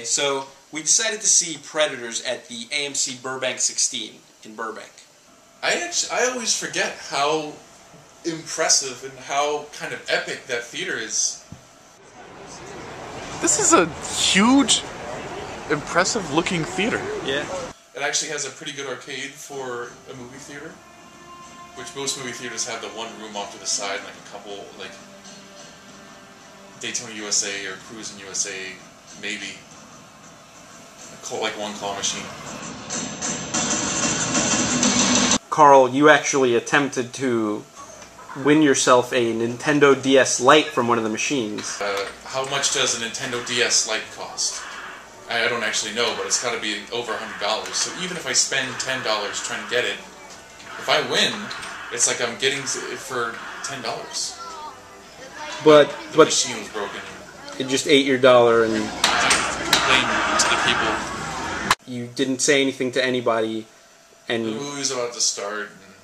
Okay, so we decided to see Predators at the AMC Burbank 16 in Burbank. I actually, I always forget how impressive and how kind of epic that theater is. This is a huge, impressive looking theater. Yeah. It actually has a pretty good arcade for a movie theater, which most movie theaters have the one room off to the side, and like a couple, like Daytona USA or Cruis'n USA, maybe. Like one claw machine. Carl, you actually attempted to win yourself a Nintendo DS Lite from one of the machines. Uh, how much does a Nintendo DS Lite cost? I I don't actually know, but it's got to be over hundred dollars. So even if I spend ten dollars trying to get it, if I win, it's like I'm getting it for ten dollars. But The but machine was broken. it just ate your dollar and Complain to the people. you didn't say anything to anybody The movie's about to start. And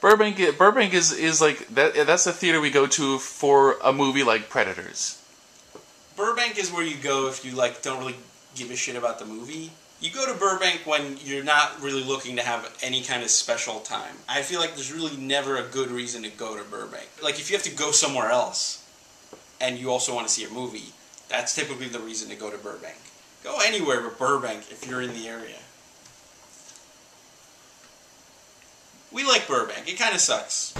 Burbank, Burbank is, is like that. That's the theater we go to for a movie like Predators. Burbank is where you go if you like don't really give a shit about the movie. You go to Burbank when you're not really looking to have any kind of special time. I feel like there's really never a good reason to go to Burbank. Like if you have to go somewhere else and you also want to see a movie, that's typically the reason to go to Burbank. Go anywhere but Burbank if you're in the area. We like Burbank. It kind of sucks.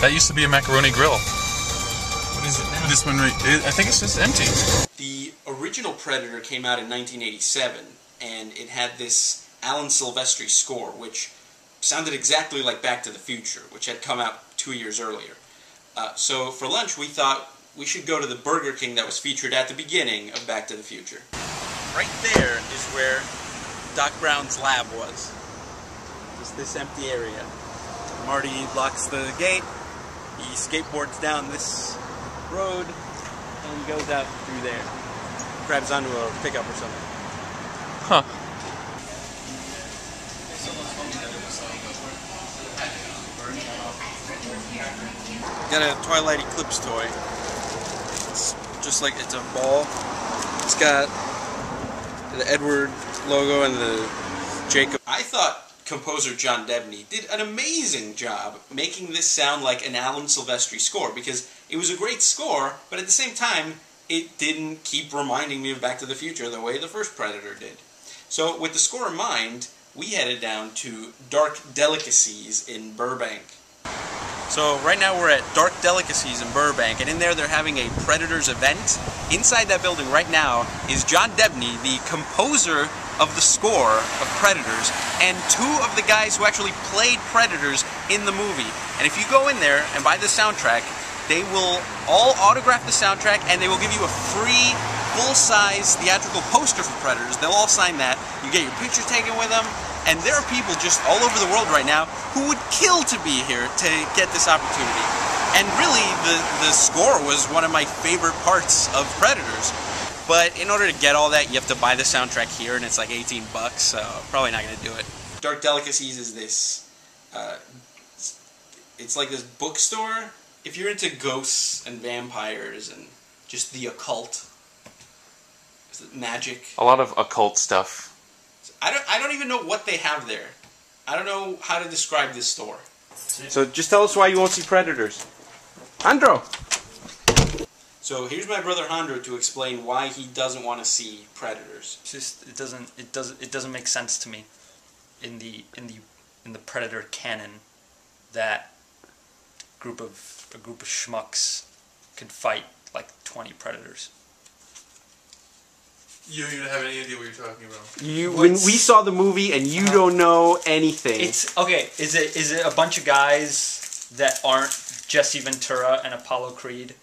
That used to be a macaroni grill. What is it now? This one, right, I think it's just empty. The original Predator came out in 1987, and it had this Alan Silvestri score, which sounded exactly like Back to the Future, which had come out two years earlier. Uh, so for lunch, we thought we should go to the Burger King that was featured at the beginning of Back to the Future. Right there is where Doc Brown's lab was. Just this empty area. Marty locks the gate. He skateboards down this road and goes out through there. Grabs onto a pickup or something. Huh. Got a Twilight Eclipse toy. Just like it's a ball. It's got the Edward logo and the Jacob. I thought composer John Debney did an amazing job making this sound like an Alan Silvestri score because it was a great score, but at the same time, it didn't keep reminding me of Back to the Future the way the first Predator did. So, with the score in mind, we headed down to Dark Delicacies in Burbank. So right now we're at Dark Delicacies in Burbank, and in there they're having a Predators event. Inside that building right now is John Debney, the composer of the score of Predators, and two of the guys who actually played Predators in the movie. And if you go in there and buy the soundtrack, they will all autograph the soundtrack and they will give you a free full-size theatrical poster for Predators. They'll all sign that. You get your picture taken with them. And there are people just all over the world right now who would kill to be here to get this opportunity. And really, the, the score was one of my favorite parts of Predators. But in order to get all that, you have to buy the soundtrack here, and it's like 18 bucks, so probably not going to do it. Dark Delicacies is this. Uh, it's- it's like this bookstore. If you're into ghosts and vampires and just the occult, magic, A lot of occult stuff. I don't, I don't even know what they have there. I don't know how to describe this store. So just tell us why you won't see Predators. Andro! So here's my brother Handro to explain why he doesn't want to see Predators. It's just it doesn't it doesn't it doesn't make sense to me in the in the in the predator canon that group of a group of schmucks could fight like 20 predators You don't even have any idea what you're talking about. You, when we saw the movie and you uh, don't know anything. it's okay is it is it a bunch of guys that aren't jesse ventura and apollo creed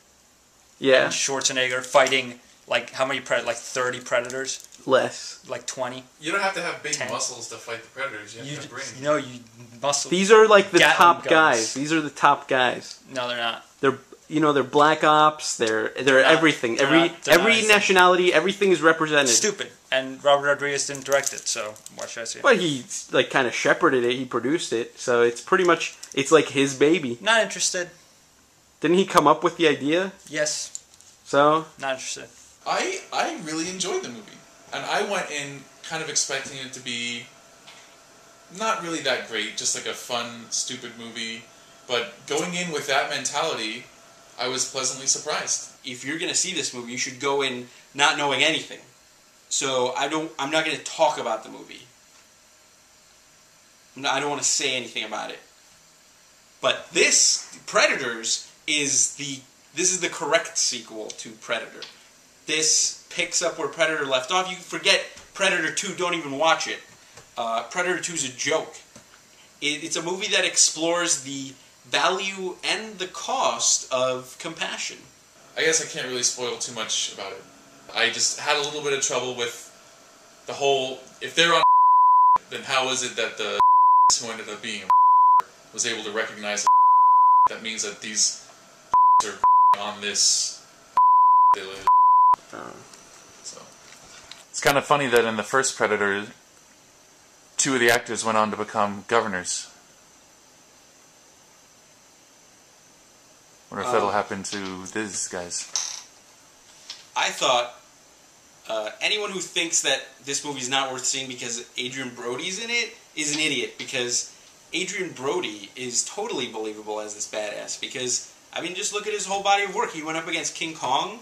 yeah, and schwarzenegger fighting like how many pred like 30 predators less. like 20 You don't have to have big Ten. muscles to fight the predators. You have you to have brain. you know you muscle These are like the Gatling top guns. guys. These are the top guys. no they're not They're you know they're black ops. They're they're not- everything. they're every not- they're not every nationality. Everything is represented. stupid and robert rodriguez didn't direct it so why should i see it But he like kind of shepherded it. He produced it, so it's pretty much it's like his baby. not interested Didn't he come up with the idea? yes So not interested I I really enjoyed the movie, and I went in kind of expecting it to be not really that great, just like a fun, stupid movie. But going in with that mentality, I was pleasantly surprised. If you're gonna see this movie, you should go in not knowing anything. So I don't. I'm not gonna talk about the movie. I don't want to say anything about it. But this Predators is the this is the correct sequel to Predator. This picks up where Predator left off. You forget Predator Two. Don't even watch it. Uh, Predator Two is a joke. It, it's a movie that explores the value and the cost of compassion. I guess I can't really spoil too much about it. I just had a little bit of trouble with the whole. If they're on, then how is it that the who ended up being a was able to recognize that means that these are on this. So It's kind of funny that in the first Predator, two of the actors went on to become governors. Wonder if that'll Oh. happen to these guys. I thought uh, anyone who thinks that this movie's not worth seeing because Adrien Brody's in it is an idiot because Adrien Brody is totally believable as this badass because I mean just look at his whole body of work. He went up against King Kong,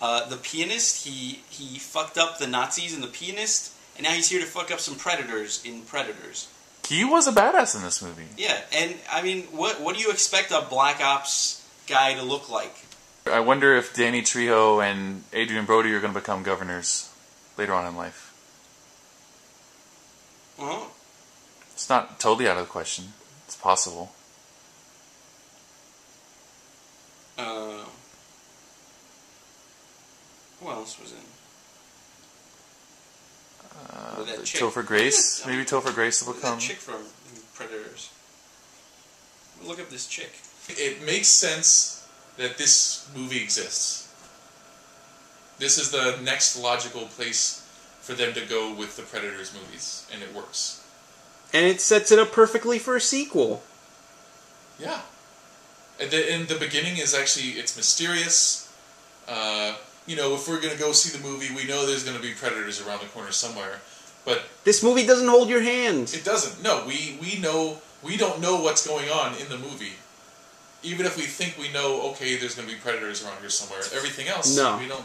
uh, the pianist. He he fucked up the Nazis and the pianist, and now he's here to fuck up some predators in Predators. He was a badass in this movie. Yeah, and I mean, what what do you expect a Black Ops guy to look like? I wonder if Danny Trejo and Adrien Brody are going to become governors later on in life. Well, It's not totally out of the question. It's possible. Uh, who else was in? Uh, that chick- Topher Grace, maybe Topher Grace will That chick from Predators. Look up this chick. It makes sense that this movie exists. This is the next logical place for them to go with the Predators movies, and it works. And it sets it up perfectly for a sequel. Yeah. And the, and the beginning is actually it's mysterious. Uh, you know, if we're gonna go see the movie, we know there's gonna be predators around the corner somewhere. But This movie doesn't hold your hand. it doesn't. No, we we know we don't know what's going on in the movie. Even if we think we know, okay, there's gonna be predators around here somewhere. Everything else, No. we don't.